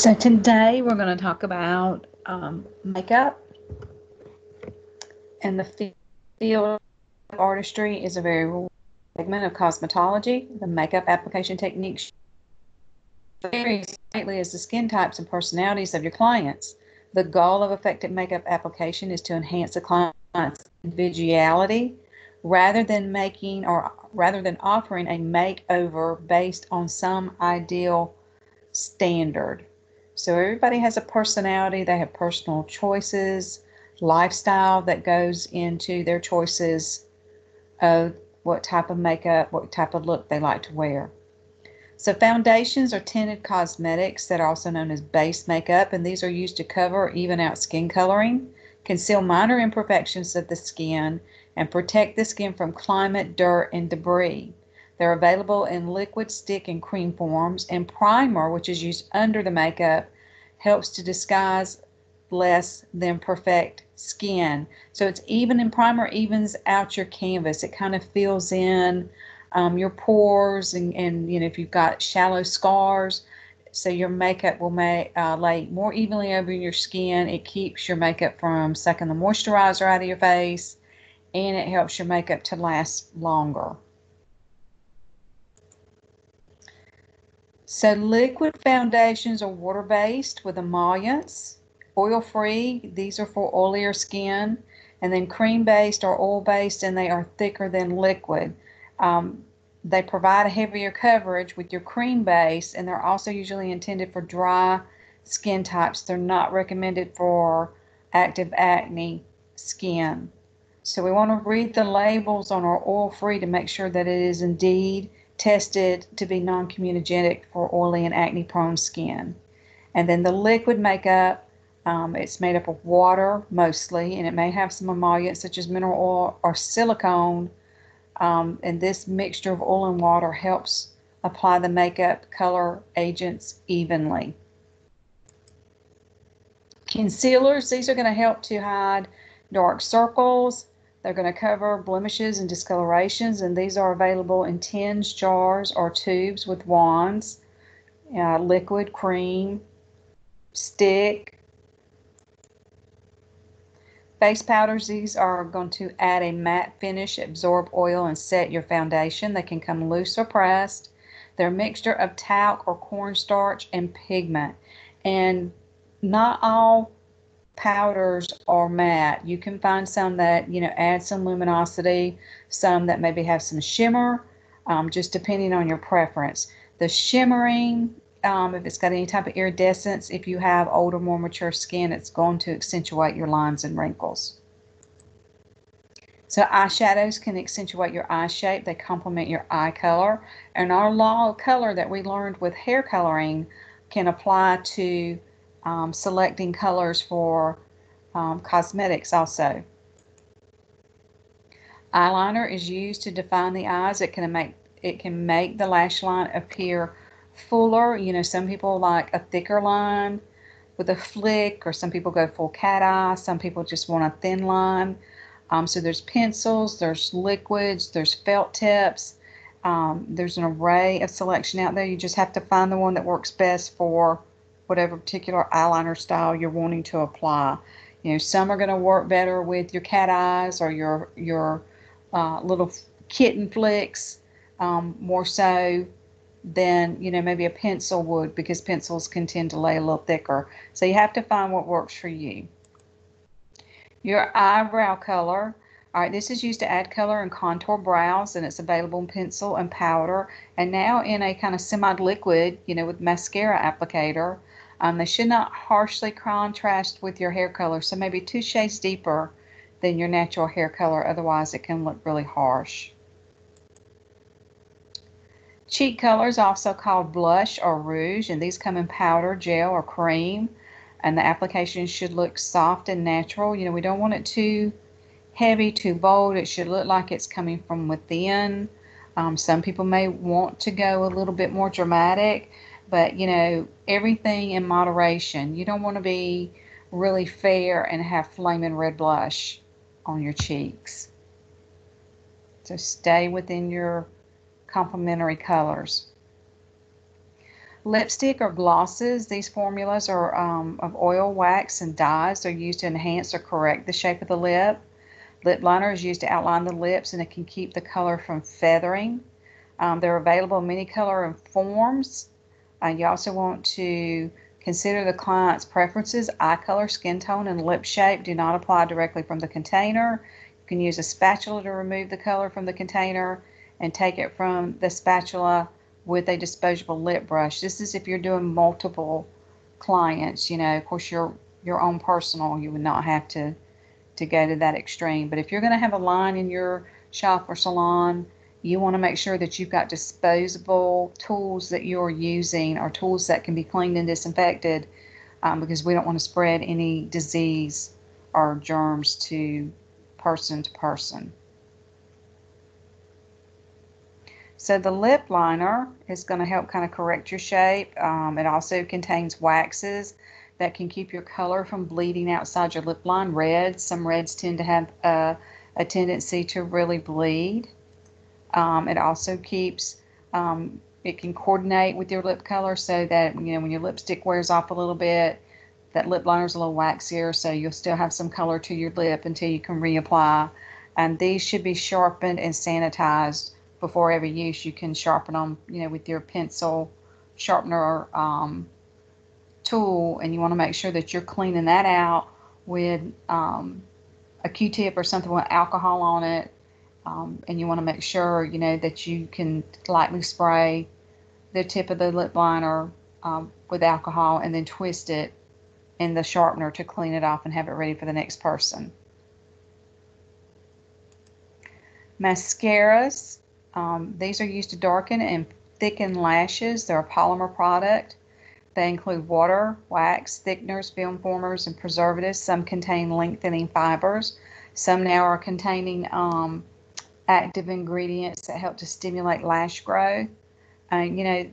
So today we're going to talk about um, makeup. And the field of artistry is a very segment of cosmetology. The makeup application techniques vary greatly as the skin types and personalities of your clients. The goal of effective makeup application is to enhance the client's individuality rather than making or rather than offering a makeover based on some ideal standard. So everybody has a personality, they have personal choices, lifestyle that goes into their choices of what type of makeup, what type of look they like to wear. So foundations are tinted cosmetics that are also known as base makeup, and these are used to cover or even out skin coloring, conceal minor imperfections of the skin, and protect the skin from climate, dirt, and debris. They're available in liquid, stick, and cream forms, and primer, which is used under the makeup, helps to disguise less than perfect skin. So it's even in primer evens out your canvas. It kind of fills in um, your pores and, and you know if you've got shallow scars. So your makeup will uh, lay more evenly over your skin. It keeps your makeup from sucking the moisturizer out of your face, and it helps your makeup to last longer. So liquid foundations are water-based with emollients. Oil-free, these are for oilier skin. And then cream-based or oil-based, and they are thicker than liquid. Um, they provide a heavier coverage with your cream base, and they're also usually intended for dry skin types. They're not recommended for active acne skin. So we want to read the labels on our oil-free to make sure that it is indeed tested to be non-comedogenic for oily and acne-prone skin. And then the liquid makeup, um, it's made up of water mostly, and it may have some emollients such as mineral oil or silicone. Um, and this mixture of oil and water helps apply the makeup color agents evenly. Concealers, these are going to help to hide dark circles, they're going to cover blemishes and discolorations, and these are available in tins, jars, or tubes with wands, uh, liquid, cream, stick. Face powders, these are going to add a matte finish, absorb oil, and set your foundation. They can come loose or pressed. They're a mixture of talc or cornstarch and pigment. And not all powders are matte. You can find some that, you know, add some luminosity, some that maybe have some shimmer, um, just depending on your preference. The shimmering, um, if it's got any type of iridescence, if you have older, more mature skin, it's going to accentuate your lines and wrinkles. So eyeshadows can accentuate your eye shape. They complement your eye color. And our law of color that we learned with hair coloring can apply to um, selecting colors for um, cosmetics also. Eyeliner is used to define the eyes. It can make it can make the lash line appear fuller. You know, some people like a thicker line with a flick, or some people go full cat eye. Some people just want a thin line. Um, so there's pencils, there's liquids, there's felt tips. Um, there's an array of selection out there. You just have to find the one that works best for whatever particular eyeliner style you're wanting to apply. You know, some are going to work better with your cat eyes or your your uh, little kitten flicks um, more so than you know maybe a pencil would because pencils can tend to lay a little thicker. So you have to find what works for you. Your eyebrow color. All right, this is used to add color and contour brows, and it's available in pencil and powder, and now in a kind of semi-liquid, you know, with mascara applicator. Um, they should not harshly contrast with your hair color, so maybe two shades deeper than your natural hair color, otherwise it can look really harsh. Cheek colors, also called blush or rouge, and these come in powder, gel, or cream. And the application should look soft and natural. You know, we don't want it too heavy, too bold. It should look like it's coming from within. Um, some people may want to go a little bit more dramatic, but you know, everything in moderation. You don't want to be really fair and have flaming red blush on your cheeks. So stay within your complementary colors. Lipstick or glosses, these formulas are um, of oil, wax, and dyes. They're used to enhance or correct the shape of the lip. Lip liner is used to outline the lips and it can keep the color from feathering. Um, they're available in many color and forms. Uh, you also want to consider the client's preferences. Eye color, skin tone, and lip shape do not apply directly from the container. You can use a spatula to remove the color from the container and take it from the spatula with a disposable lip brush. This is if you're doing multiple clients, you know, of course your your own personal, you would not have to to go to that extreme. But if you're going to have a line in your shop or salon, you want to make sure that you've got disposable tools that you're using or tools that can be cleaned and disinfected um, because we don't want to spread any disease or germs to person to person. So the lip liner is going to help kind of correct your shape. Um, it also contains waxes that can keep your color from bleeding outside your lip line. Reds, some reds tend to have a, a tendency to really bleed. Um, it also keeps, um, it can coordinate with your lip color so that, you know, when your lipstick wears off a little bit, that lip liner is a little waxier, so you'll still have some color to your lip until you can reapply. And these should be sharpened and sanitized before every use. You can sharpen them, you know, with your pencil sharpener um, tool, and you want to make sure that you're cleaning that out with um, a Q-tip or something with alcohol on it. Um, and you want to make sure, you know, that you can lightly spray the tip of the lip liner um, with alcohol and then twist it in the sharpener to clean it off and have it ready for the next person. Mascaras. Um, these are used to darken and thicken lashes. They're a polymer product. They include water, wax, thickeners, film formers, and preservatives. Some contain lengthening fibers. Some now are containing um, active ingredients that help to stimulate lash growth. Uh, you know,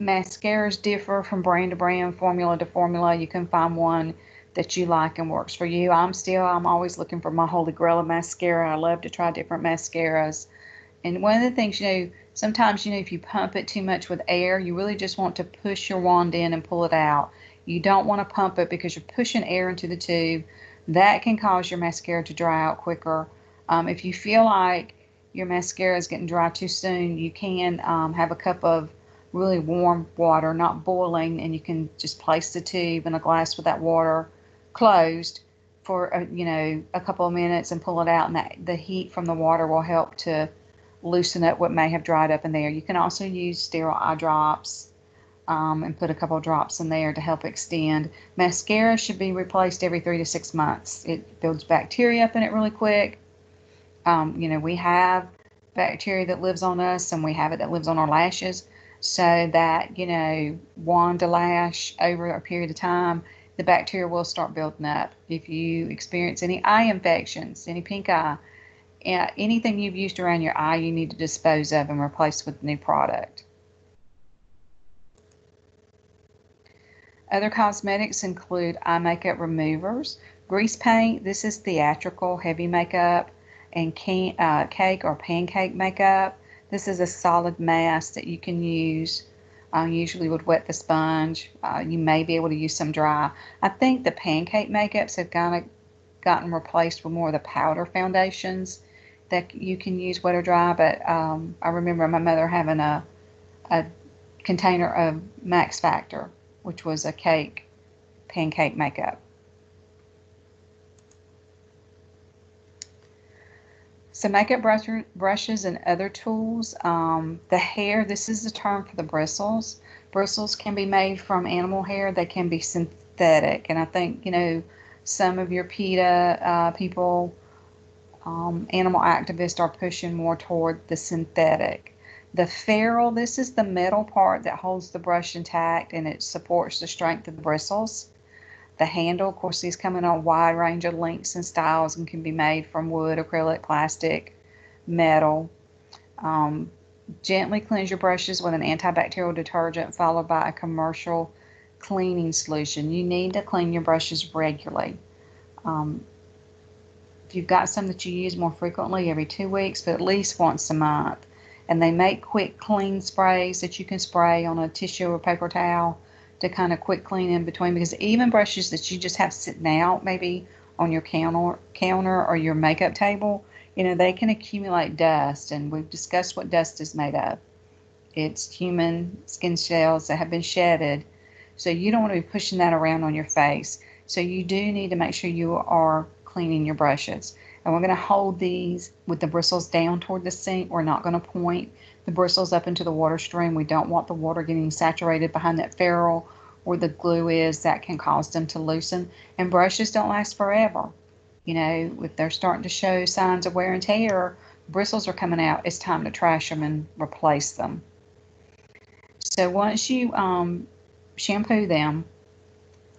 mascaras differ from brand to brand, formula to formula. You can find one that you like and works for you. I'm still, I'm always looking for my holy grail of mascara. I love to try different mascaras. And one of the things, you know, sometimes, you know, if you pump it too much with air, you really just want to push your wand in and pull it out. You don't want to pump it because you're pushing air into the tube. That can cause your mascara to dry out quicker. Um, if you feel like your mascara is getting dry too soon, you can um, have a cup of really warm water, not boiling, and you can just place the tube in a glass with that water closed for you know a couple of minutes and pull it out, and that the heat from the water will help to loosen up what may have dried up in there. You can also use sterile eye drops um, and put a couple drops in there to help extend. Mascara should be replaced every three to six months. It builds bacteria up in it really quick. Um, you know, we have bacteria that lives on us and we have it that lives on our lashes. So that, you know, one to lash over a period of time, the bacteria will start building up. If you experience any eye infections, any pink eye, anything you've used around your eye, you need to dispose of and replace with new product. Other cosmetics include eye makeup removers, grease paint. This is theatrical, heavy makeup and uh, cake or pancake makeup. This is a solid mass that you can use. Uh, usually would wet the sponge. Uh, you may be able to use some dry. I think the pancake makeups have kind of gotten replaced with more of the powder foundations that you can use wet or dry. But um, I remember my mother having a a container of Max Factor, which was a cake pancake makeup. So makeup brush, brushes and other tools. Um, the hair, this is the term for the bristles. Bristles can be made from animal hair. They can be synthetic. And I think, you know, some of your PETA uh, people, um, animal activists are pushing more toward the synthetic. The ferrule, this is the metal part that holds the brush intact and it supports the strength of the bristles. The handle, of course, these come in a wide range of lengths and styles and can be made from wood, acrylic, plastic, metal. Um, gently cleanse your brushes with an antibacterial detergent followed by a commercial cleaning solution. You need to clean your brushes regularly. Um, you've got some that you use more frequently, every two weeks, but at least once a month. And they make quick clean sprays that you can spray on a tissue or paper towel to kind of quick clean in between because even brushes that you just have sitting out maybe on your counter counter or your makeup table, you know, they can accumulate dust and we've discussed what dust is made of. It's human skin cells that have been shedded. So you don't want to be pushing that around on your face. So you do need to make sure you are cleaning your brushes. And we're going to hold these with the bristles down toward the sink. We're not going to point the bristles up into the water stream. We don't want the water getting saturated behind that ferrule where the glue is. That can cause them to loosen. And brushes don't last forever. You know, if they're starting to show signs of wear and tear, bristles are coming out, it's time to trash them and replace them. So once you um, shampoo them,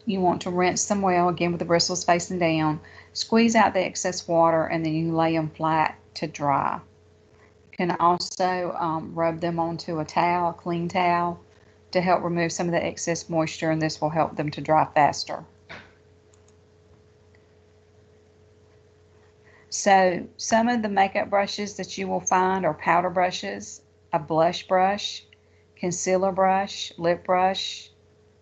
you want to rinse them well, again with the bristles facing down. Squeeze out the excess water and then you lay them flat to dry. You can also um, rub them onto a towel, a clean towel, to help remove some of the excess moisture and this will help them to dry faster. So some of the makeup brushes that you will find are powder brushes, a blush brush, concealer brush, lip brush,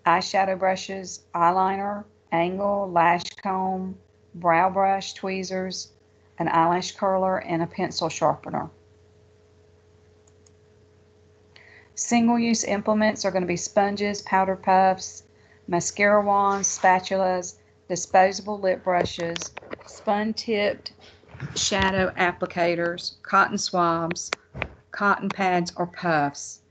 eyeshadow brushes, eyeliner, angle, lash comb, brow brush, tweezers, an eyelash curler, and a pencil sharpener. Single-use implements are going to be sponges, powder puffs, mascara wands, spatulas, disposable lip brushes, spun-tipped shadow applicators, cotton swabs, cotton pads, or puffs.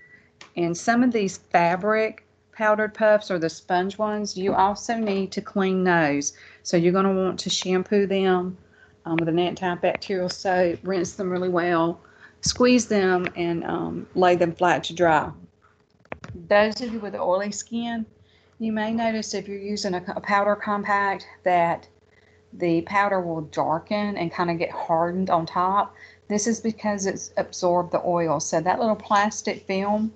And some of these fabric powdered puffs or the sponge ones, you also need to clean those. So you're going to want to shampoo them um, with an antibacterial soap, rinse them really well, squeeze them, and um, lay them flat to dry. Those of you with oily skin, you may notice if you're using a, a powder compact that the powder will darken and kind of get hardened on top. This is because it's absorbed the oil. So that little plastic film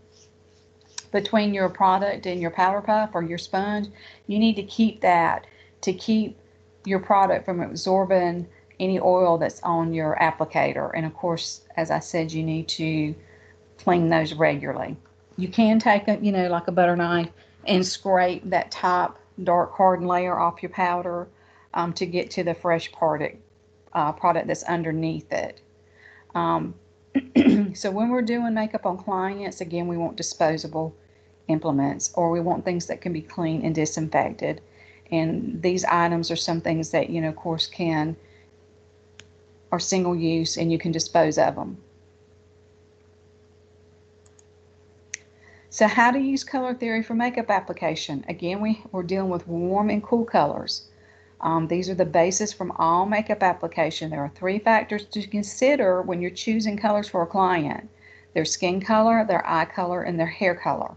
between your product and your powder puff or your sponge, you need to keep that to keep your product from absorbing any oil that's on your applicator. And of course, as I said, you need to clean those regularly. You can take a, you know, like a butter knife and scrape that top dark hardened layer off your powder um, to get to the fresh product, uh, product that's underneath it. Um, so when we're doing makeup on clients, again, we want disposable implements or we want things that can be clean and disinfected. And these items are some things that, you know, of course, can are single use and you can dispose of them. So how to use color theory for makeup application. Again, we, we're dealing with warm and cool colors. Um, these are the basis from all makeup application. There are three factors to consider when you're choosing colors for a client. Their skin color, their eye color, and their hair color.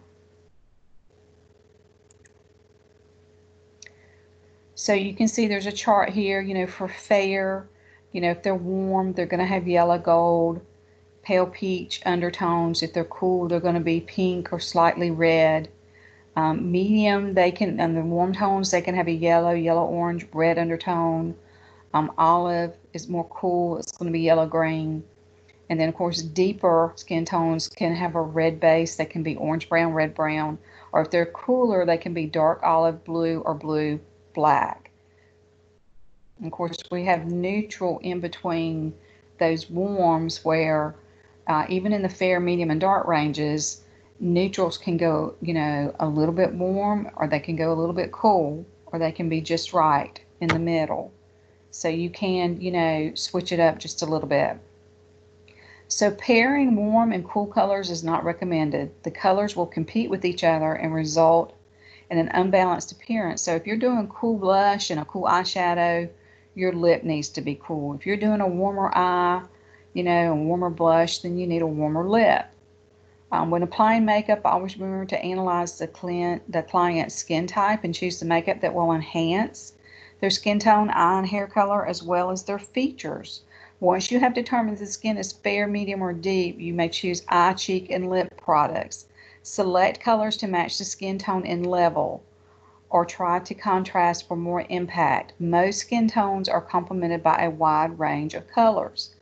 So you can see there's a chart here, you know, for fair, you know, if they're warm, they're going to have yellow gold, pale peach undertones. If they're cool, they're going to be pink or slightly red. Um, medium, they can, and the warm tones, they can have a yellow, yellow orange, red undertone. Um, olive is more cool, it's going to be yellow green. And then, of course, deeper skin tones can have a red base. They can be orange brown, red brown. Or if they're cooler, they can be dark olive blue or blue black. And of course, we have neutral in between those warms where uh, even in the fair, medium, and dark ranges, neutrals can go, you know, a little bit warm or they can go a little bit cool or they can be just right in the middle. So you can, you know, switch it up just a little bit. So pairing warm and cool colors is not recommended. The colors will compete with each other and result in an unbalanced appearance. So if you're doing cool blush and a cool eyeshadow, your lip needs to be cool. If you're doing a warmer eye, you know, a warmer blush, then you need a warmer lip. Um, when applying makeup, always remember to analyze the client, the client's skin type and choose the makeup that will enhance their skin tone, eye and hair color, as well as their features. Once you have determined the skin is fair, medium, or deep, you may choose eye, cheek, and lip products. Select colors to match the skin tone and level, or try to contrast for more impact. Most skin tones are complemented by a wide range of colors.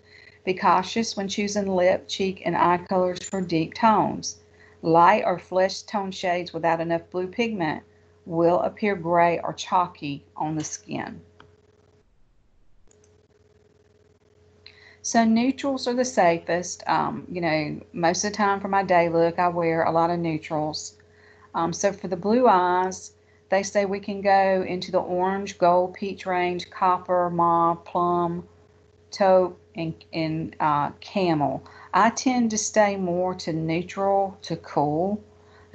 Be cautious when choosing lip, cheek, and eye colors for deep tones. Light or flesh tone shades without enough blue pigment will appear gray or chalky on the skin. So neutrals are the safest. Um, you know, most of the time for my day look, I wear a lot of neutrals. Um, so for the blue eyes, they say we can go into the orange, gold, peach range, copper, mauve, plum, taupe, and, and uh, camel. I tend to stay more to neutral to cool.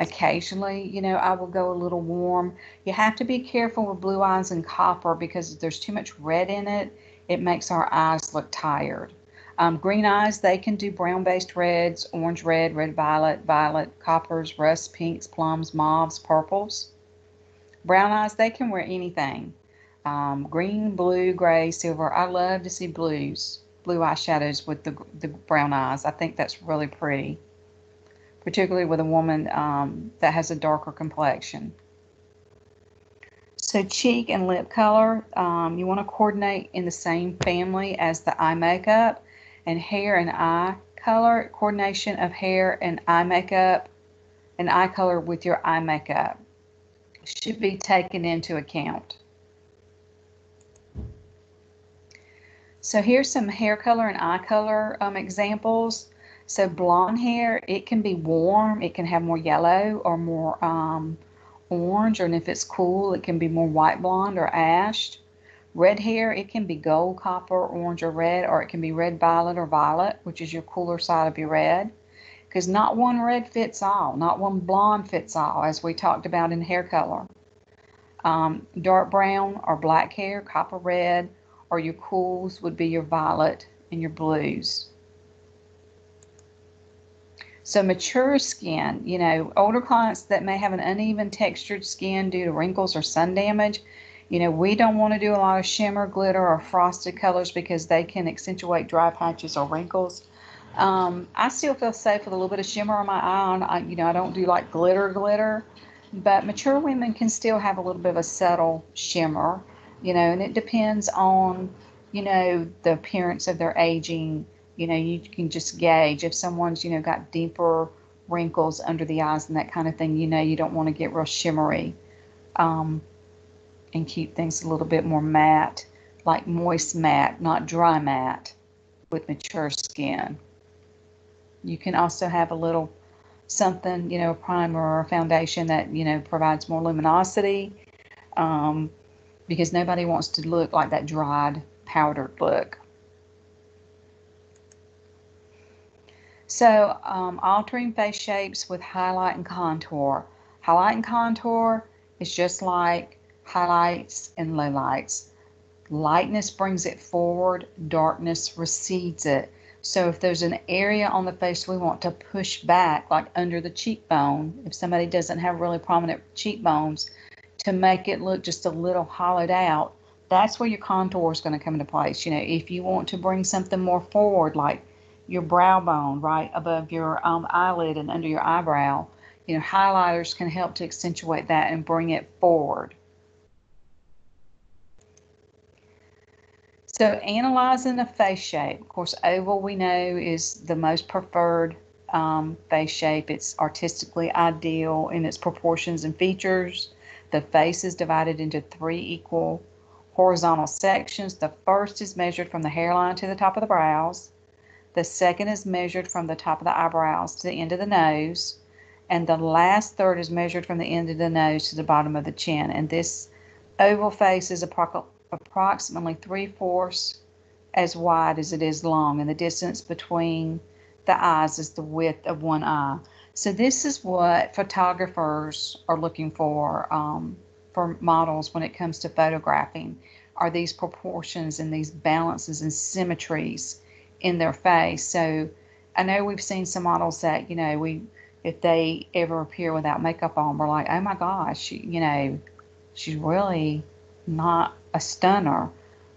Occasionally, you know, I will go a little warm. You have to be careful with blue eyes and copper because there's too much red in it. It makes our eyes look tired. Um, green eyes, they can do brown based reds, orange red, red violet, violet, coppers, rust pinks, plums, mauves, purples. Brown eyes, they can wear anything. Um, green, blue, gray, silver. I love to see blues, blue eyeshadows with the, the brown eyes. I think that's really pretty, particularly with a woman um, that has a darker complexion. So cheek and lip color, um, you want to coordinate in the same family as the eye makeup and hair and eye color, coordination of hair and eye makeup and eye color with your eye makeup should be taken into account. So here's some hair color and eye color um, examples. So blonde hair, it can be warm, it can have more yellow or more um, orange, and if it's cool, it can be more white blonde or ash. Red hair, it can be gold, copper, orange, or red, or it can be red violet or violet, which is your cooler side of your red. Because not one red fits all, not one blonde fits all, as we talked about in hair color. Um, dark brown or black hair, copper red, or your cools would be your violet and your blues. So mature skin, you know, older clients that may have an uneven textured skin due to wrinkles or sun damage, you know, we don't want to do a lot of shimmer, glitter, or frosted colors because they can accentuate dry patches or wrinkles. Um, I still feel safe with a little bit of shimmer on my eye. On, I, you know, I don't do like glitter, glitter, but mature women can still have a little bit of a subtle shimmer, you know, and it depends on, you know, the appearance of their aging. You know, you can just gauge if someone's, you know, got deeper wrinkles under the eyes and that kind of thing. You know, you don't want to get real shimmery. Um, and keep things a little bit more matte, like moist matte, not dry matte with mature skin. You can also have a little something, you know, a primer or a foundation that, you know, provides more luminosity um, because nobody wants to look like that dried, powdered look. So, um, altering face shapes with highlight and contour. Highlight and contour is just like highlights and lowlights. Lightness brings it forward, darkness recedes it. So if there's an area on the face we want to push back, like under the cheekbone, if somebody doesn't have really prominent cheekbones, to make it look just a little hollowed out, that's where your contour is going to come into place. You know, if you want to bring something more forward, like your brow bone right above your um, eyelid and under your eyebrow, you know, highlighters can help to accentuate that and bring it forward. So analyzing the face shape, of course, oval we know is the most preferred um, face shape. It's artistically ideal in its proportions and features. The face is divided into three equal horizontal sections. The first is measured from the hairline to the top of the brows. The second is measured from the top of the eyebrows to the end of the nose. And the last third is measured from the end of the nose to the bottom of the chin. And this oval face is approximately approximately three-fourths as wide as it is long, and the distance between the eyes is the width of one eye. So this is what photographers are looking for um, for models when it comes to photographing, are these proportions and these balances and symmetries in their face. So I know we've seen some models that, you know, we if they ever appear without makeup on, we're like, oh my gosh, you know, she's really not a stunner.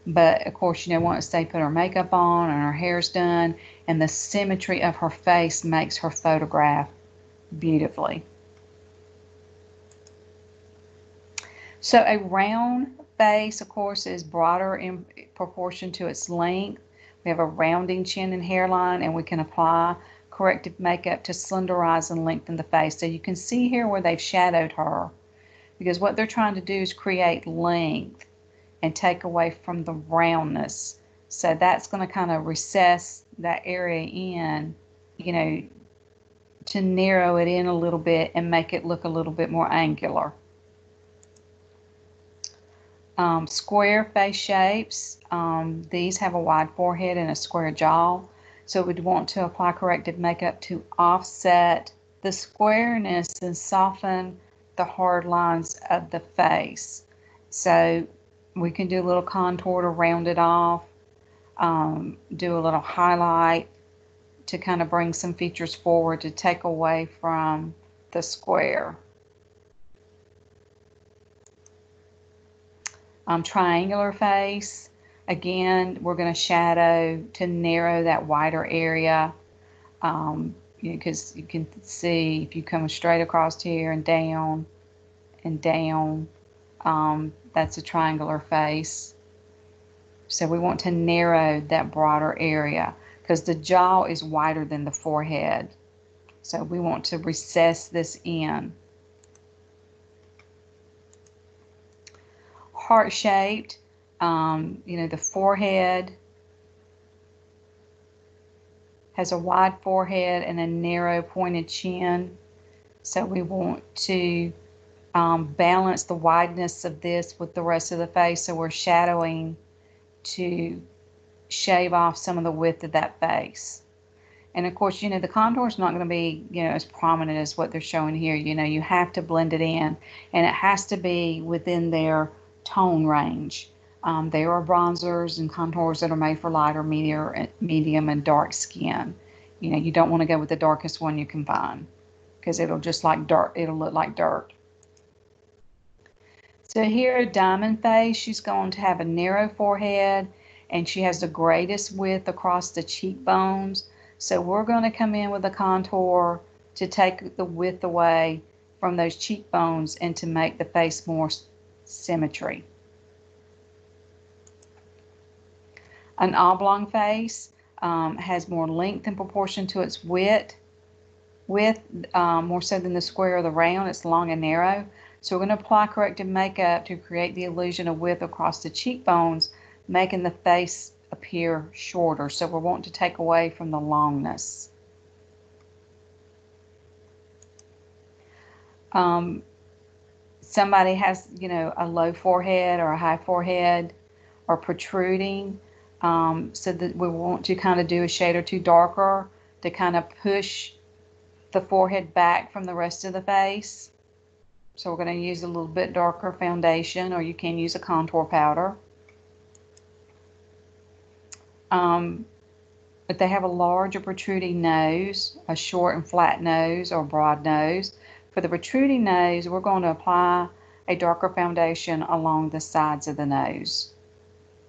But of course, you know, once they put her makeup on and her hair's done, and the symmetry of her face makes her photograph beautifully. So a round face, of course, is broader in proportion to its length. We have a rounding chin and hairline, and we can apply corrective makeup to slenderize and lengthen the face. So you can see here where they've shadowed her because what they're trying to do is create length and take away from the roundness. So that's going to kind of recess that area in, you know, to narrow it in a little bit and make it look a little bit more angular. Um, square face shapes, um, these have a wide forehead and a square jaw. So we'd want to apply corrective makeup to offset the squareness and soften the hard lines of the face. So we can do a little contour to round it off, um, do a little highlight to kind of bring some features forward to take away from the square. Um, triangular face, again, we're going to shadow to narrow that wider area. Um, because you, can see if you come straight across here and down and down, um, that's a triangular face. So we want to narrow that broader area because the jaw is wider than the forehead. So we want to recess this in. Heart shaped, um, you know, the forehead has a wide forehead and a narrow pointed chin. So we want to um, balance the wideness of this with the rest of the face. So we're shadowing to shave off some of the width of that face. And of course, you know, the contour is not going to be, you know, as prominent as what they're showing here. You know, you have to blend it in and it has to be within their tone range. Um, there are bronzers and contours that are made for lighter, medium, medium, and dark skin. You know, you don't want to go with the darkest one you can find because it'll just like dirt. It'll look like dirt. So here, a Diamond Face, she's going to have a narrow forehead and she has the greatest width across the cheekbones. So we're going to come in with a contour to take the width away from those cheekbones and to make the face more symmetry. An oblong face um, has more length in proportion to its width, width um, more so than the square or the round. It's long and narrow. So we're going to apply corrective makeup to create the illusion of width across the cheekbones, making the face appear shorter. So we're wanting to take away from the longness. Um, somebody has, you know, a low forehead or a high forehead or protruding. Um, so that we want to kind of do a shade or two darker to kind of push the forehead back from the rest of the face. So we're going to use a little bit darker foundation or you can use a contour powder. Um, but they have a large or protruding nose, a short and flat nose or broad nose. For the protruding nose, we're going to apply a darker foundation along the sides of the nose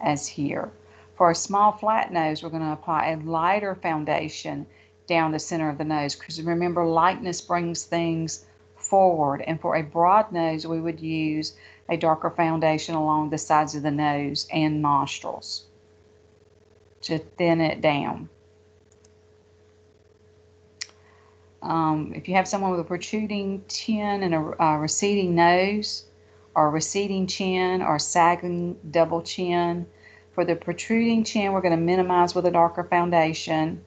as here. For a small flat nose, we're going to apply a lighter foundation down the center of the nose because remember lightness brings things forward and for a broad nose we would use a darker foundation along the sides of the nose and nostrils to thin it down. Um, if you have someone with a protruding chin and a, a receding nose or receding chin or sagging double chin, for the protruding chin, we're going to minimize with a darker foundation.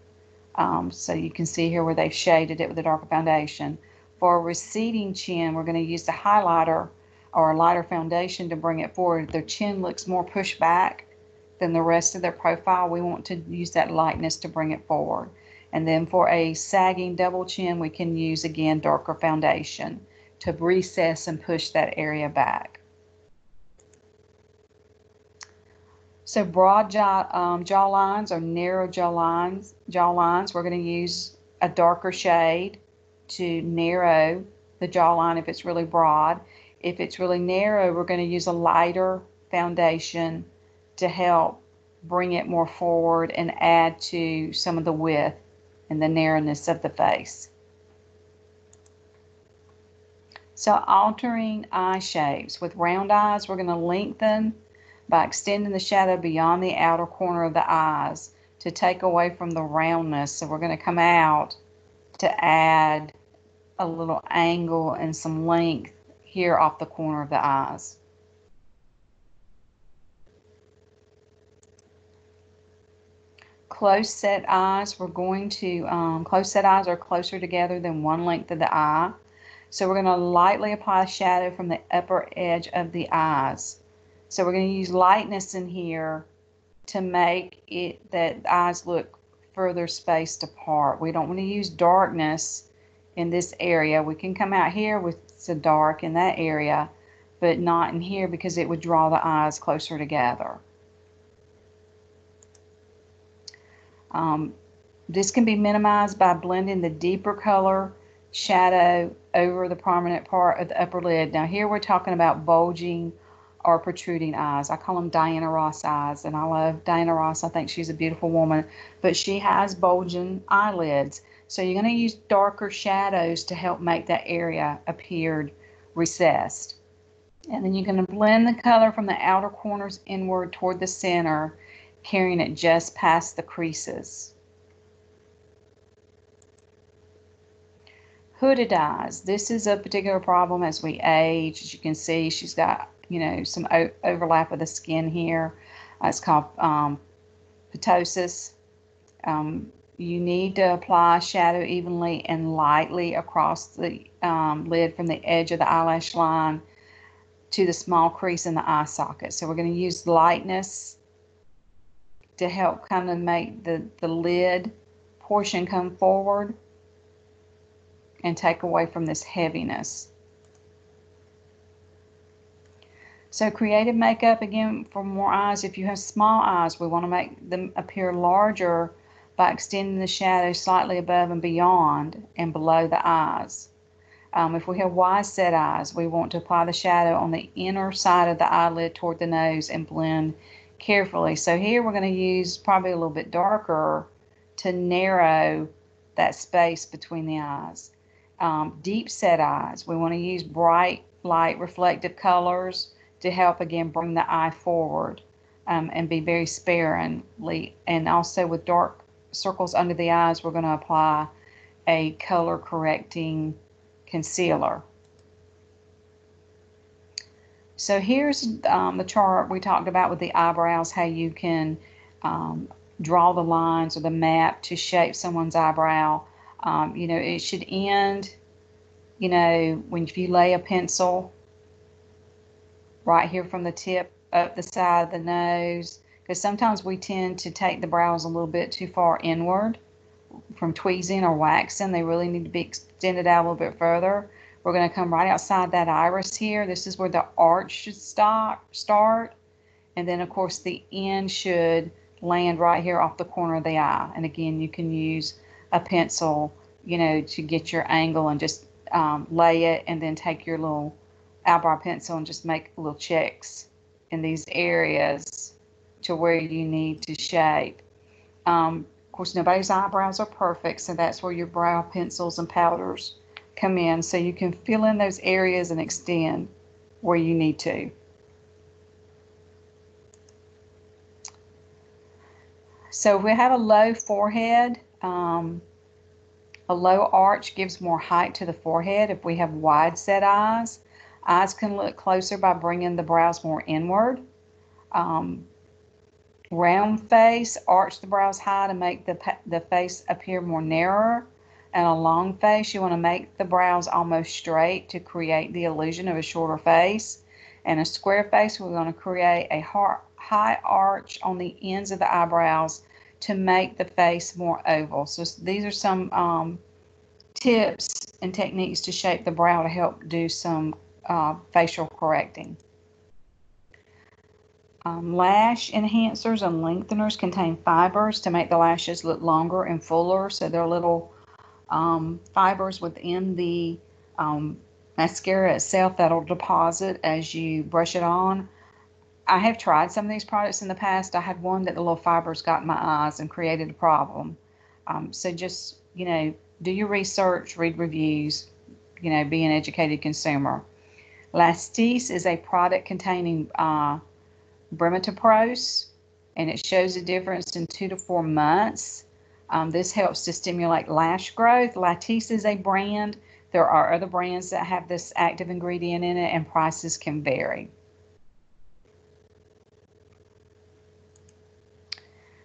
Um, so you can see here where they've shaded it with a darker foundation. For a receding chin, we're going to use the highlighter or a lighter foundation to bring it forward. Their chin looks more pushed back than the rest of their profile. We want to use that lightness to bring it forward. And then for a sagging double chin, we can use again darker foundation to recess and push that area back. So broad jaw, um, jaw lines or narrow jaw lines, jaw lines, we're going to use a darker shade to narrow the jawline if it's really broad. If it's really narrow, we're going to use a lighter foundation to help bring it more forward and add to some of the width and the narrowness of the face. So altering eye shapes. With round eyes, we're going to lengthen by extending the shadow beyond the outer corner of the eyes to take away from the roundness. So we're going to come out to add a little angle and some length here off the corner of the eyes. Close set eyes, we're going to, um, close set eyes are closer together than one length of the eye. So we're going to lightly apply shadow from the upper edge of the eyes. So we're going to use lightness in here to make it that eyes look further spaced apart. We don't want to use darkness in this area. We can come out here with some dark in that area, but not in here because it would draw the eyes closer together. Um, this can be minimized by blending the deeper color shadow over the prominent part of the upper lid. Now here we're talking about bulging or protruding eyes. I call them Diana Ross eyes, and I love Diana Ross. I think she's a beautiful woman, but she has bulging eyelids. So you're going to use darker shadows to help make that area appear recessed. And then you're going to blend the color from the outer corners inward toward the center, carrying it just past the creases. Hooded eyes. This is a particular problem as we age. As you can see, she's got you know, some overlap of the skin here. Uh, it's called um, ptosis. Um, you need to apply shadow evenly and lightly across the um, lid from the edge of the eyelash line to the small crease in the eye socket. So we're going to use lightness to help kind of make the, the lid portion come forward and take away from this heaviness. So creative makeup, again, for more eyes. If you have small eyes, we want to make them appear larger by extending the shadow slightly above and beyond and below the eyes. Um, if we have wide set eyes, we want to apply the shadow on the inner side of the eyelid toward the nose and blend carefully. So here we're going to use probably a little bit darker to narrow that space between the eyes. Um, deep set eyes, we want to use bright, light, reflective colors to help again bring the eye forward um, and be very sparingly. And also with dark circles under the eyes, we're going to apply a color correcting concealer. So here's um, the chart we talked about with the eyebrows, how you can um, draw the lines or the map to shape someone's eyebrow. Um, you know, it should end, you know, when if you lay a pencil right here from the tip up the side of the nose because sometimes we tend to take the brows a little bit too far inward from tweezing or waxing. They really need to be extended out a little bit further. We're going to come right outside that iris here. This is where the arch should stop, start. And then, of course, the end should land right here off the corner of the eye. And again, you can use a pencil, you know, to get your angle and just um, lay it and then take your little eyebrow pencil and just make little checks in these areas to where you need to shape. Um, of course, nobody's eyebrows are perfect, so that's where your brow pencils and powders come in. So you can fill in those areas and extend where you need to. So if we have a low forehead, um, a low arch gives more height to the forehead. If we have wide set eyes, Eyes can look closer by bringing the brows more inward. Um, round face, arch the brows high to make the, the face appear more narrower. And a long face, you want to make the brows almost straight to create the illusion of a shorter face. And a square face, we're going to create a high arch on the ends of the eyebrows to make the face more oval. So these are some um, tips and techniques to shape the brow to help do some uh, facial correcting. Um, lash enhancers and lengtheners contain fibers to make the lashes look longer and fuller. So they're little um, fibers within the um, mascara itself that'll deposit as you brush it on. I have tried some of these products in the past. I had one that the little fibers got in my eyes and created a problem. Um, so just, you know, do your research, read reviews, you know, be an educated consumer. Latisse is a product containing uh, bimatoprost, and it shows a difference in two to four months. Um, this helps to stimulate lash growth. Latisse is a brand. There are other brands that have this active ingredient in it, and prices can vary.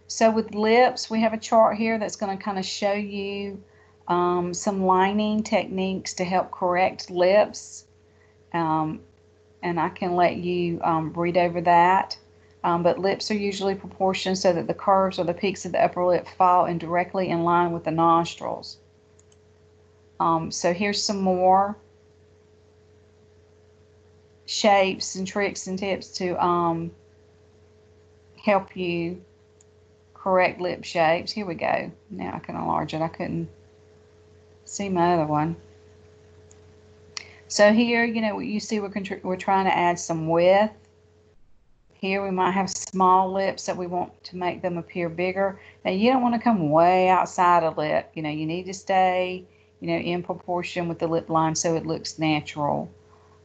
So with lips, we have a chart here that's going to kind of show you um, some lining techniques to help correct lips. Um, and I can let you um, read over that. Um, but lips are usually proportioned so that the curves or the peaks of the upper lip fall in directly in line with the nostrils. Um, so here's some more shapes and tricks and tips to um, help you correct lip shapes. Here we go. Now I can enlarge it. I couldn't see my other one. So here, you know, you see we're, we're trying to add some width. Here we might have small lips that we want to make them appear bigger. Now you don't want to come way outside a lip. You know, you need to stay, you know, in proportion with the lip line so it looks natural.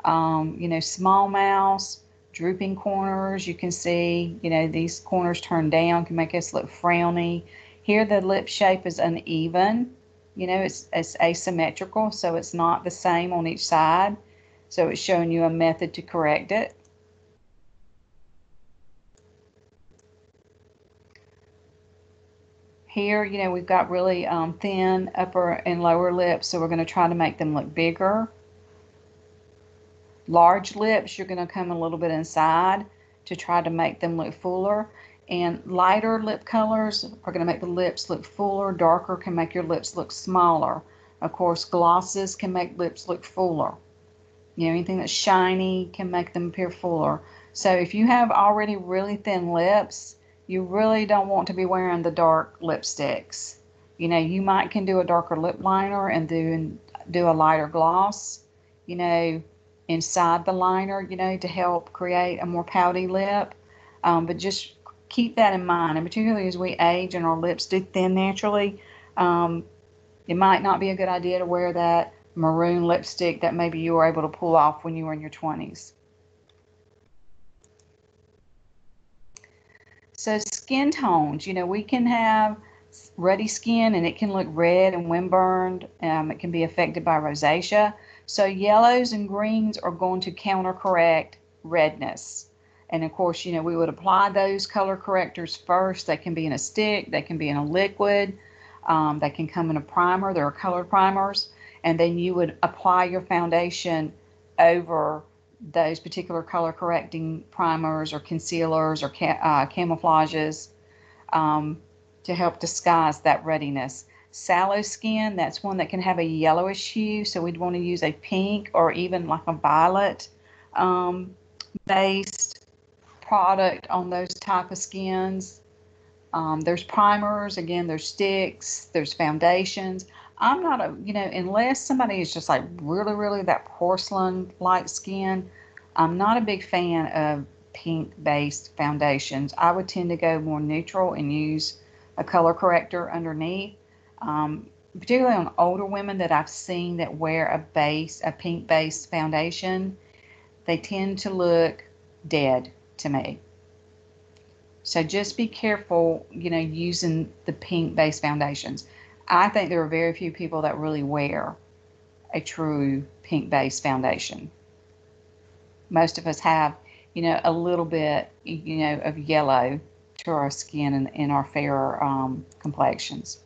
Um, you know, small mouths, drooping corners, you can see, you know, these corners turned down can make us look frowny. Here the lip shape is uneven you know, it's, it's asymmetrical, so it's not the same on each side. So it's showing you a method to correct it. Here, you know, we've got really um, thin upper and lower lips, so we're going to try to make them look bigger. Large lips, you're going to come a little bit inside to try to make them look fuller. And lighter lip colors are going to make the lips look fuller. Darker can make your lips look smaller. Of course, glosses can make lips look fuller. You know, anything that's shiny can make them appear fuller. So if you have already really thin lips, you really don't want to be wearing the dark lipsticks. You know, you might can do a darker lip liner and do do a lighter gloss, you know, inside the liner, you know, to help create a more pouty lip. Um, but just keep that in mind, and particularly as we age and our lips do thin naturally, um, it might not be a good idea to wear that maroon lipstick that maybe you were able to pull off when you were in your 20s. So skin tones, you know, we can have ruddy skin and it can look red and windburned. Um, it can be affected by rosacea. So yellows and greens are going to counter correct redness. And of course, you know, we would apply those color correctors first. They can be in a stick, they can be in a liquid, um, they can come in a primer. There are color primers. And then you would apply your foundation over those particular color correcting primers or concealers or ca uh, camouflages um, to help disguise that ruddiness. Sallow skin, that's one that can have a yellowish hue, so we'd want to use a pink or even like a violet um, based product on those type of skins. Um, there's primers, again, there's sticks, there's foundations. I'm not a, you know, unless somebody is just like really, really that porcelain like skin, I'm not a big fan of pink based foundations. I would tend to go more neutral and use a color corrector underneath. Um, particularly on older women that I've seen that wear a base, a pink based foundation, they tend to look dead to me. So just be careful, you know, using the pink base foundations. I think there are very few people that really wear a true pink base foundation. Most of us have, you know, a little bit, you know, of yellow to our skin and in our fairer um, complexions.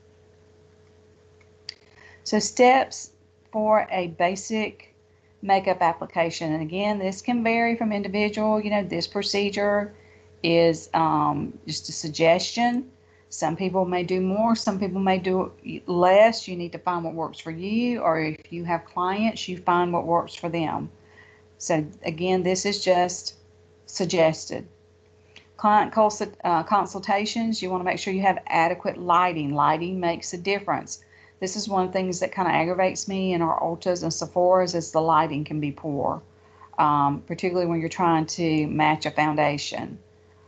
So steps for a basic makeup application. And again, this can vary from individual. You know, this procedure is um, just a suggestion. Some people may do more, some people may do less. You need to find what works for you, or if you have clients, you find what works for them. So, again, this is just suggested. Client uh, consultations, you want to make sure you have adequate lighting. Lighting makes a difference. This is one of the things that kind of aggravates me in our Ultas and Sephora's is the lighting can be poor, um, particularly when you're trying to match a foundation.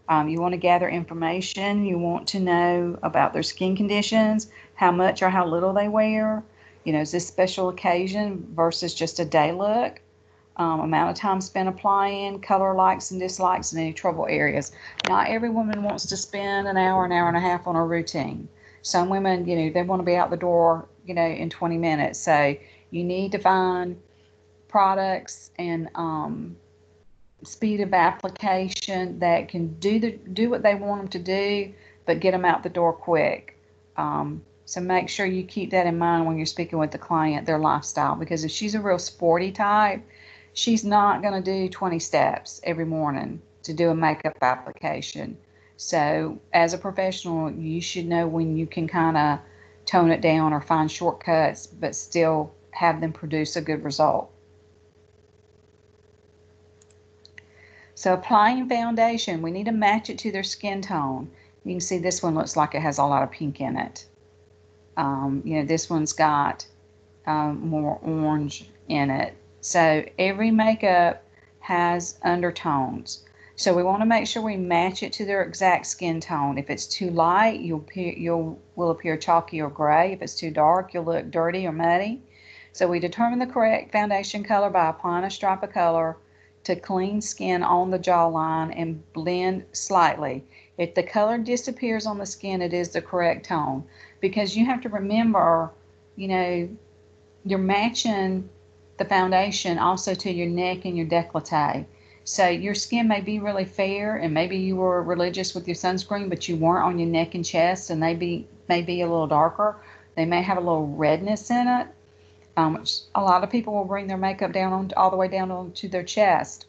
Um, you want to gather information. You want to know about their skin conditions, how much or how little they wear. You know, is this special occasion versus just a day look? um, amount of time spent applying, color likes and dislikes, and any trouble areas. Not every woman wants to spend an hour, an hour and a half on a routine. Some women, you know, they want to be out the door, you know, in 20 minutes. So you need to find products and um, speed of application that can do the do what they want them to do, but get them out the door quick. Um, so make sure you keep that in mind when you're speaking with the client, their lifestyle, because if she's a real sporty type, she's not going to do 20 steps every morning to do a makeup application. So, as a professional, you should know when you can kind of tone it down or find shortcuts, but still have them produce a good result. So, applying foundation, we need to match it to their skin tone. You can see this one looks like it has a lot of pink in it. Um, you know, this one's got um, more orange in it. So every makeup has undertones. So we want to make sure we match it to their exact skin tone. If it's too light, you'll appear, you'll will appear chalky or gray. If it's too dark, you'll look dirty or muddy. So we determine the correct foundation color by applying a stripe of color to clean skin on the jawline and blend slightly. If the color disappears on the skin, it is the correct tone because you have to remember, you know, you're matching the foundation also to your neck and your décolleté. So your skin may be really fair, and maybe you were religious with your sunscreen, but you weren't on your neck and chest, and they be may be a little darker. They may have a little redness in it. Um, a lot of people will bring their makeup down on, all the way down onto their chest.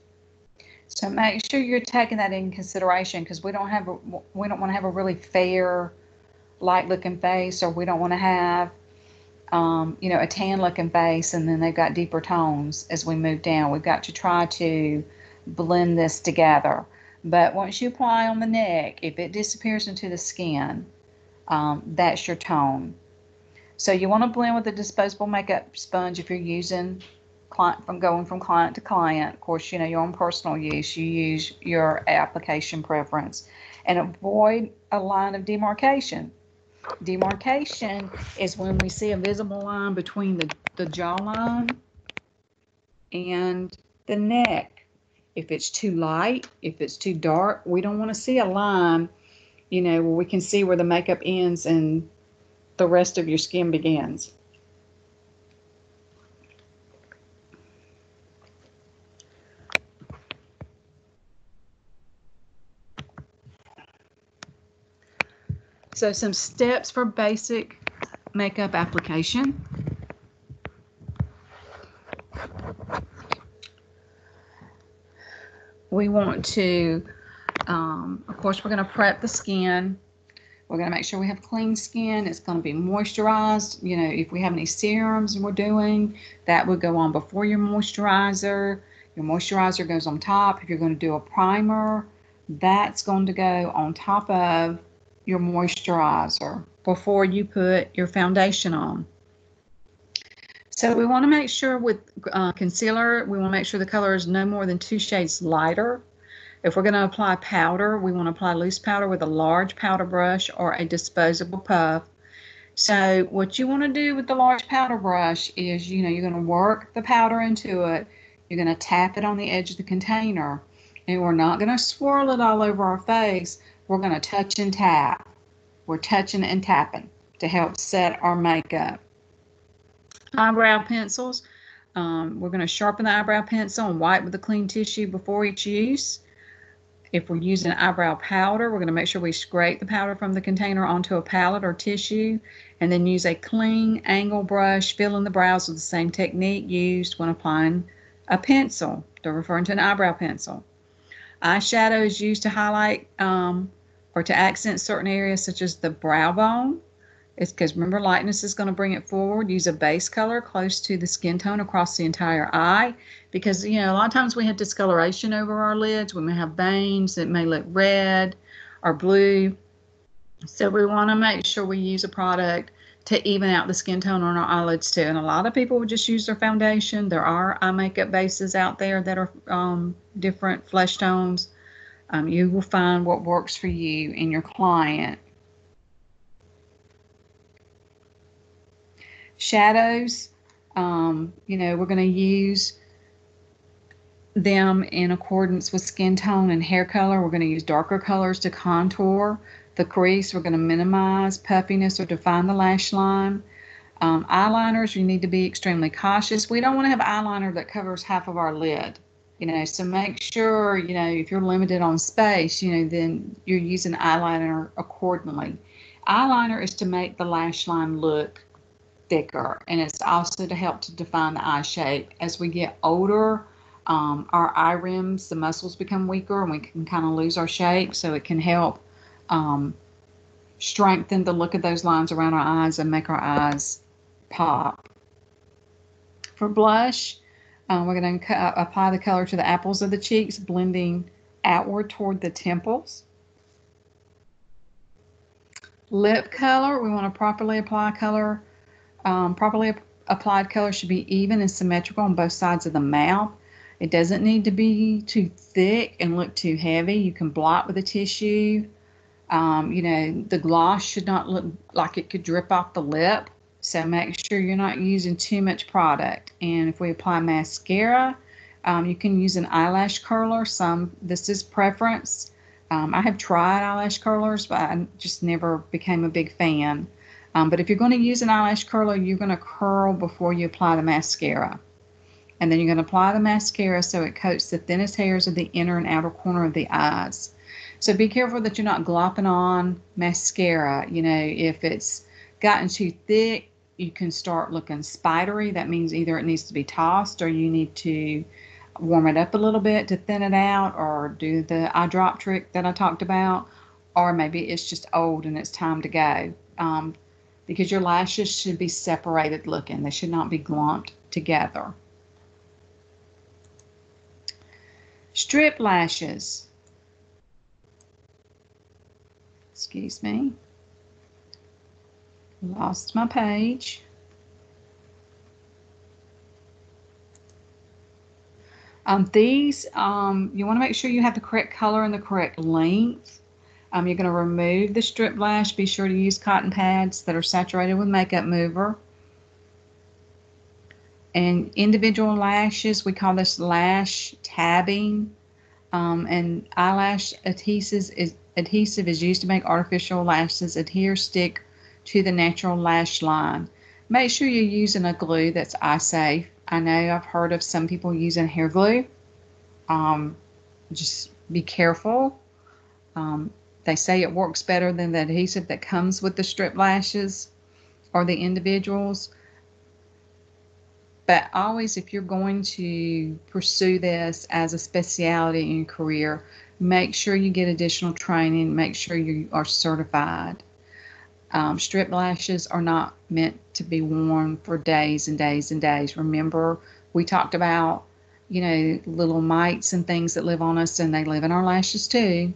So make sure you're taking that in consideration because we don't have a, we don't want to have a really fair, light looking face, or we don't want to have um, you know, a tan looking face and then they've got deeper tones as we move down. We've got to try to blend this together. But once you apply on the neck, if it disappears into the skin, um, that's your tone. So you want to blend with a disposable makeup sponge if you're using client from going from client to client. Of course, you know, your own personal use, you use your application preference and avoid a line of demarcation. Demarcation is when we see a visible line between the, the jawline and the neck. If it's too light, if it's too dark, we don't want to see a line, you know, where we can see where the makeup ends and the rest of your skin begins. So some steps for basic makeup application. We want to, um, of course, we're going to prep the skin. We're going to make sure we have clean skin. It's going to be moisturized. You know, if we have any serums we're doing, that would go on before your moisturizer. Your moisturizer goes on top. If you're going to do a primer, that's going to go on top of your moisturizer before you put your foundation on. So we want to make sure with uh, concealer, we want to make sure the color is no more than two shades lighter. If we're going to apply powder, we want to apply loose powder with a large powder brush or a disposable puff. So what you want to do with the large powder brush is, you know, you're going to work the powder into it. You're going to tap it on the edge of the container. And we're not going to swirl it all over our face we're going to touch and tap. We're touching and tapping to help set our makeup. Eyebrow pencils. Um, we're going to sharpen the eyebrow pencil and wipe with a clean tissue before each use. If we're using eyebrow powder, we're going to make sure we scrape the powder from the container onto a palette or tissue and then use a clean angle brush, fill in the brows with the same technique used when applying a pencil. They're referring to an eyebrow pencil. Eyeshadow is used to highlight um, or to accent certain areas such as the brow bone. It's because remember lightness is going to bring it forward. Use a base color close to the skin tone across the entire eye because you know a lot of times we have discoloration over our lids. We may have veins that may look red or blue. So we want to make sure we use a product to even out the skin tone on our eyelids too. And a lot of people would just use their foundation. There are eye makeup bases out there that are um, different flesh tones. Um, you will find what works for you and your client. Shadows, um, you know, we're going to use them in accordance with skin tone and hair color. We're going to use darker colors to contour the crease. We're going to minimize puffiness or define the lash line. Um, eyeliners, you need to be extremely cautious. We don't want to have eyeliner that covers half of our lid. You know, so make sure, you know, if you're limited on space, you know, then you're using eyeliner accordingly. Eyeliner is to make the lash line look thicker and it's also to help to define the eye shape. As we get older, um, our eye rims, the muscles become weaker and we can kind of lose our shape. So it can help um, strengthen the look of those lines around our eyes and make our eyes pop. For blush, uh, we're going to uh, apply the color to the apples of the cheeks, blending outward toward the temples. Lip color, we want to properly apply color. Um, properly ap applied color should be even and symmetrical on both sides of the mouth. It doesn't need to be too thick and look too heavy. You can blot with a tissue. Um, you know, the gloss should not look like it could drip off the lip. So make sure you're not using too much product. And if we apply mascara, um, you can use an eyelash curler. Some, this is preference. Um, I have tried eyelash curlers, but I just never became a big fan. Um, but if you're going to use an eyelash curler, you're going to curl before you apply the mascara. And then you're going to apply the mascara so it coats the thinnest hairs of the inner and outer corner of the eyes. So be careful that you're not glopping on mascara. You know, if it's gotten too thick, you can start looking spidery. That means either it needs to be tossed or you need to warm it up a little bit to thin it out or do the eye drop trick that I talked about. Or maybe it's just old and it's time to go. Um, because your lashes should be separated looking. They should not be glumped together. Strip lashes. Excuse me. Lost my page. Um, these, um, you want to make sure you have the correct color and the correct length. Um, you're going to remove the strip lash. Be sure to use cotton pads that are saturated with makeup mover. And individual lashes, we call this lash tabbing. Um, and eyelash adhesive is, adhesive is used to make artificial lashes adhere, stick to the natural lash line. Make sure you're using a glue that's eye safe. I know I've heard of some people using hair glue. Um, just be careful. Um, they say it works better than the adhesive that comes with the strip lashes or the individuals. But always, if you're going to pursue this as a specialty in your career, make sure you get additional training, make sure you are certified. Um, strip lashes are not meant to be worn for days and days and days. Remember, we talked about, you know, little mites and things that live on us, and they live in our lashes too.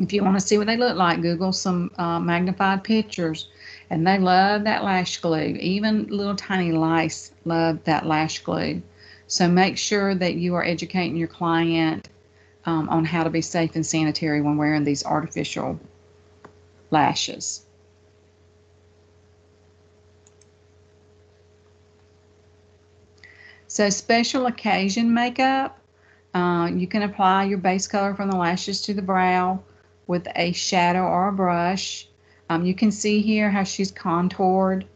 If you want to see what they look like, Google some uh, magnified pictures and they love that lash glue. Even little tiny lice love that lash glue. So make sure that you are educating your client um, on how to be safe and sanitary when wearing these artificial lashes. So special occasion makeup, uh, you can apply your base color from the lashes to the brow with a shadow or a brush. Um, you can see here how she's contoured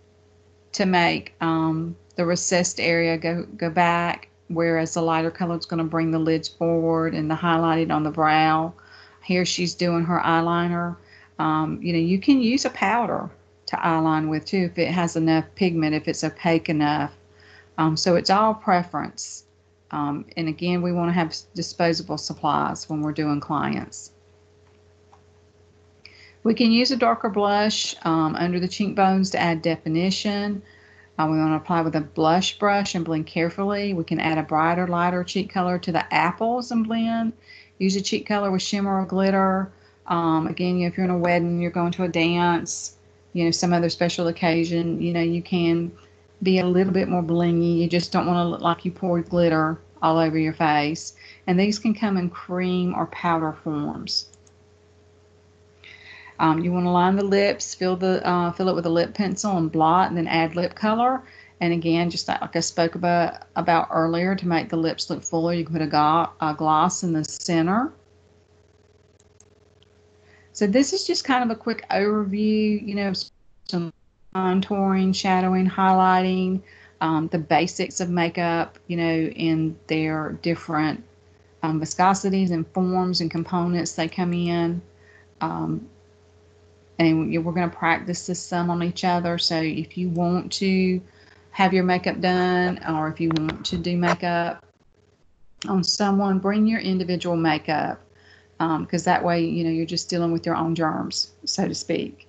to make um, the recessed area go, go back, whereas the lighter color is going to bring the lids forward and the highlighted on the brow. Here she's doing her eyeliner. Um, you know, you can use a powder to eyeline with too if it has enough pigment, if it's opaque enough. Um, so it's all preference. Um, and again, we want to have disposable supplies when we're doing clients. We can use a darker blush um, under the cheekbones to add definition. Uh, we want to apply with a blush brush and blend carefully. We can add a brighter, lighter cheek color to the apples and blend. Use a cheek color with shimmer or glitter. Um, again, if you're in a wedding, you're going to a dance, you know, some other special occasion, you know, you can be a little bit more blingy. You just don't want to look like you poured glitter all over your face. And these can come in cream or powder forms. Um, you want to line the lips, fill the uh, fill it with a lip pencil and blot, and then add lip color. And again, just like I spoke about, about earlier, to make the lips look fuller, you can put a, a gloss in the center. So this is just kind of a quick overview, you know, some contouring, shadowing, highlighting, um, the basics of makeup, you know, in their different um, viscosities and forms and components they come in. Um, and we're going to practice this some on each other. So if you want to have your makeup done or if you want to do makeup on someone, bring your individual makeup because um, that way, you know, you're just dealing with your own germs, so to speak.